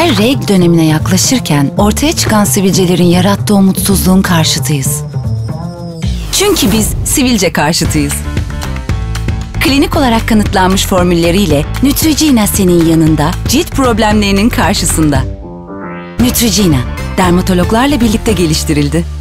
Her reg dönemine yaklaşırken ortaya çıkan sivilcelerin yarattığı umutsuzluğun karşıtıyız. Çünkü biz sivilce karşıtıyız. Klinik olarak kanıtlanmış formülleriyle Neutrogena senin yanında, cilt problemlerinin karşısında. Neutrogena, dermatologlarla birlikte geliştirildi.